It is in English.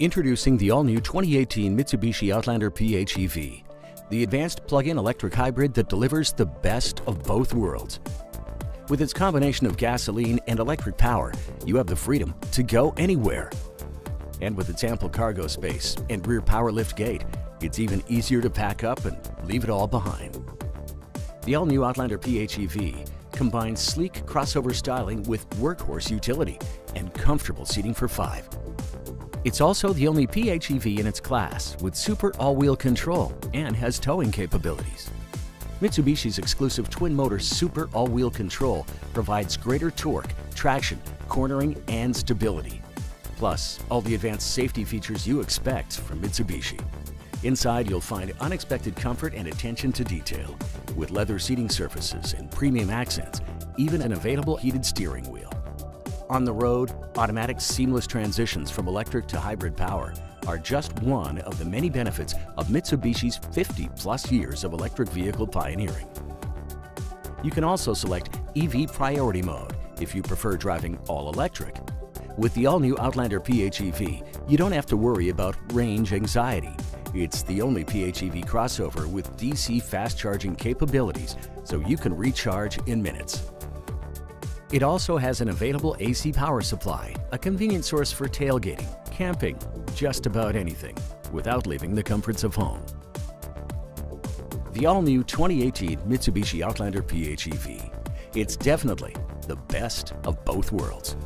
Introducing the all-new 2018 Mitsubishi Outlander PHEV, the advanced plug-in electric hybrid that delivers the best of both worlds. With its combination of gasoline and electric power, you have the freedom to go anywhere. And with its ample cargo space and rear power lift gate, it's even easier to pack up and leave it all behind. The all-new Outlander PHEV combines sleek crossover styling with workhorse utility and comfortable seating for five. It's also the only PHEV in its class with super all-wheel control and has towing capabilities. Mitsubishi's exclusive twin-motor super all-wheel control provides greater torque, traction, cornering, and stability. Plus, all the advanced safety features you expect from Mitsubishi. Inside, you'll find unexpected comfort and attention to detail, with leather seating surfaces and premium accents, even an available heated steering wheel. On the road, automatic seamless transitions from electric to hybrid power are just one of the many benefits of Mitsubishi's 50 plus years of electric vehicle pioneering. You can also select EV Priority Mode if you prefer driving all electric. With the all-new Outlander PHEV, you don't have to worry about range anxiety. It's the only PHEV crossover with DC fast charging capabilities, so you can recharge in minutes. It also has an available AC power supply, a convenient source for tailgating, camping, just about anything, without leaving the comforts of home. The all-new 2018 Mitsubishi Outlander PHEV. It's definitely the best of both worlds.